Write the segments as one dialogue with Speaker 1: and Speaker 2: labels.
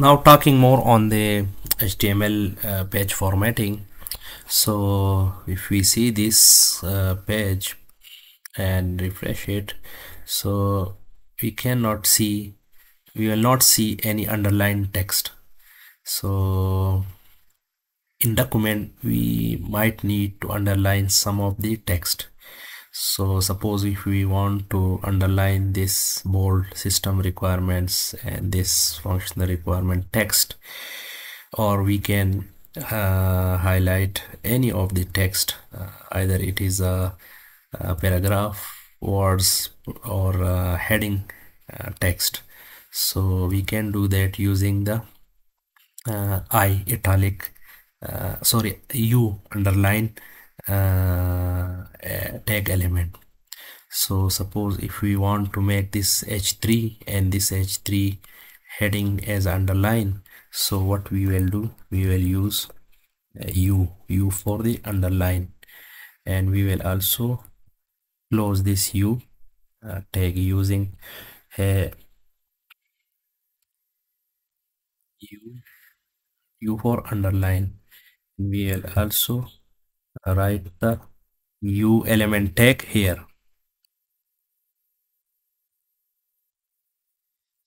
Speaker 1: now talking more on the HTML uh, page formatting. So if we see this uh, page and refresh it so we cannot see we will not see any underlined text. So in document we might need to underline some of the text so suppose if we want to underline this bold system requirements and this functional requirement text or we can uh, highlight any of the text uh, either it is a, a, paragraph words or heading uh, text. So we can do that using the uh, i italic uh, sorry u underline uh, tag element. So suppose if we want to make this h3 and this h3 heading as underline so what we will do? We will use uh, u u for the underline. And we will also close this u uh, tag using uh, u u for underline. We will also write the u element tag here.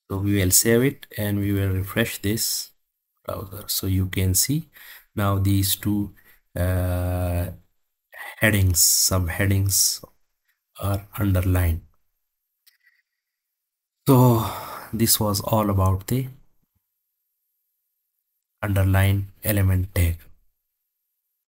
Speaker 1: So we will save it and we will refresh this browser. So you can see now these two uh, headings subheadings are underlined. So this was all about the underline element tag